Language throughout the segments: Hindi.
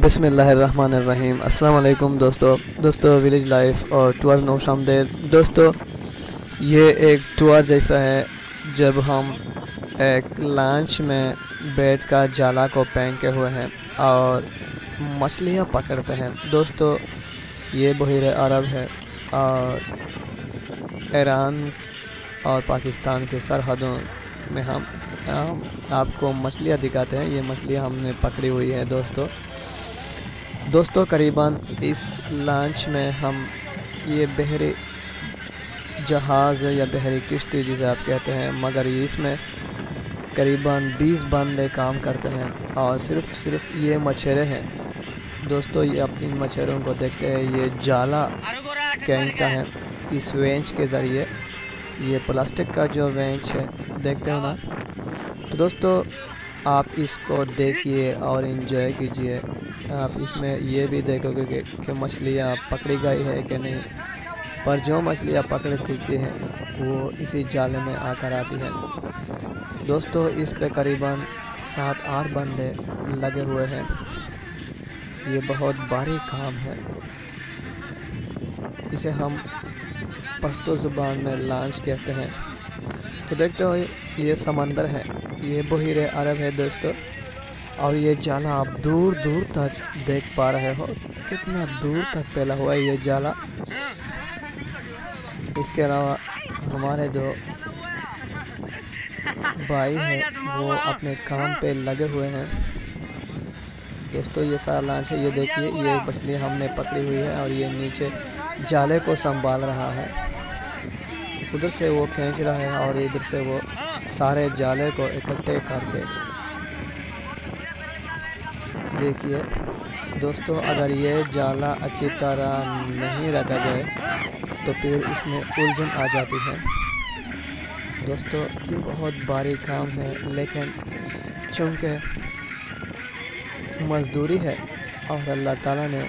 बिसमीम अस्सलाम दोस्तों। दोस्तों विलेज लाइफ और टूर नो शामदेर दोस्तों, ये एक टूर जैसा है, जब हम एक लॉन्च में बैठ कर जाला को पहन के हुए हैं और मछलियाँ पकड़ते हैं। दोस्तों, ये बहिर अरब है और ईरान और पाकिस्तान के सरहदों में हम आपको मछलियाँ दिखाते हैं। ये मछलियाँ हमने पकड़ी हुई है, दोस्तों। दोस्तों, करीबन इस लॉन्च में हम ये बहरी जहाज़ या बहरी किश्ती जिसे आप कहते हैं, मगर इसमें करीबन 20 बंदे काम करते हैं और सिर्फ़ सिर्फ़ ये मछेरे हैं। दोस्तों, ये अब इन मछेरों को देखते हैं, ये जाला कैंटा है इस वेंच के ज़रिए। ये प्लास्टिक का जो वेंच है, देखते हो ना? तो दोस्तों, आप इसको देखिए और इन्जॉय कीजिए। आप इसमें ये भी देखोगे कि, कि मछलियाँ पकड़ी गई है कि नहीं। पर जो मछलियाँ पकड़ देती हैं वो इसी जाले में आकर आती हैं। दोस्तों इस पे करीबन सात आठ बंदे लगे हुए हैं। ये बहुत भारी काम है। इसे हम पश्तो ज़ुबान में लांच कहते हैं। तो देखते हो ये समंदर है। ये बहिर अरब है दोस्तों। और ये जाला आप दूर दूर तक देख पा रहे हो। कितना दूर तक फैला हुआ है ये जाला। इसके अलावा हमारे जो भाई हैं, वो अपने काम पे लगे हुए हैं। दोस्तों, ये सारा लांच है ये देखिए, ये मछली हमने पकड़ी हुई है और ये नीचे जाले को संभाल रहा है। उधर से वो खींच रहा है और इधर से वो सारे जाले को इकट्ठे करके देखिए। दोस्तों, अगर ये जाला अच्छी तरह नहीं रखा जाए तो फिर इसमें उलझन आ जाती है। दोस्तों, ये बहुत भारी काम है, लेकिन चूँकि मजदूरी है और अल्लाह ताला ने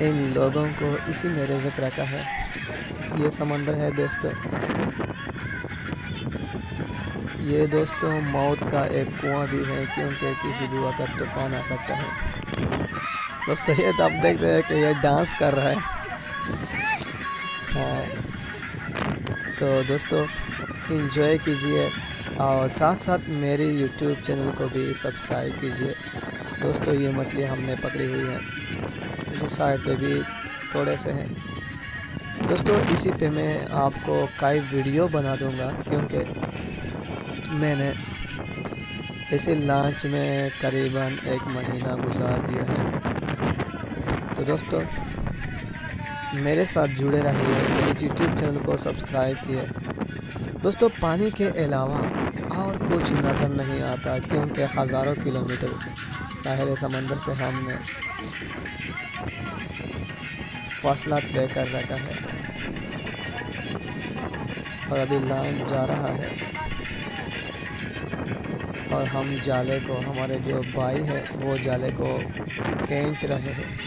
इन लोगों को इसी में रिजक रखा है, ये समंदर है, दोस्तों। ये दोस्तों, मौत का एक कुआँ भी है, क्योंकि किसी भी वक्त तूफ़ान आ सकता है। दोस्तों, ये तो आप देख रहे हैं कि ये डांस कर रहा है। हाँ। तो दोस्तों इन्जॉय कीजिए, और साथ साथ मेरी यूट्यूब चैनल को भी सब्सक्राइब कीजिए। दोस्तों, ये मछली हमने पकड़ी हुई है। उसी साइड पे भी थोड़े से हैं। दोस्तों, इसी पे मैं आपको कई वीडियो बना दूँगा, क्योंकि मैंने इसी लॉन्च में करीबन एक महीना गुजार दिया है। तो दोस्तों, मेरे साथ जुड़े रहिए, इस यूट्यूब चैनल को सब्सक्राइब किए। दोस्तों, पानी के अलावा और कुछ नज़र नहीं आता, क्योंकि हज़ारों किलोमीटर साहिल समंदर से हमने फासला तय कर रखा है। और अभी लाइन जा रहा है। और हम जाले को, हमारे जो भाई है, वो जाले को खींच रहे हैं।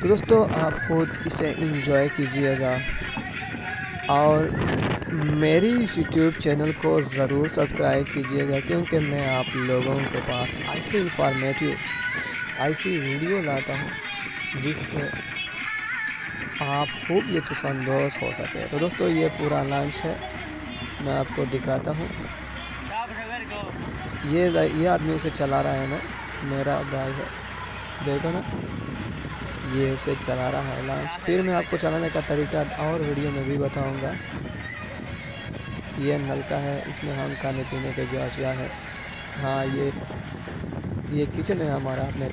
तो दोस्तों, आप खुद इसे इंजॉय कीजिएगा। और मेरी इस यूट्यूब चैनल को ज़रूर सब्सक्राइब कीजिएगा, क्योंकि मैं आप लोगों के पास ऐसी इंफॉर्मेटिव ऐसी वीडियो लाता हूँ, जिससे आप खूब लुफानंदोज हो सके। तो दोस्तों, ये पूरा लंच है। मैं आपको दिखाता हूँ। ये ये आदमी उसे चला रहा है ना, मेरा भाई है। देखो ना, ये उसे चला रहा है लॉन्च फिर मैं आपको चलाने का तरीका और वीडियो में भी बताऊँगा। ये नलका है, इसमें हम खाने पीने के जो अशिया है। हाँ ये ये किचन है हमारा, अपने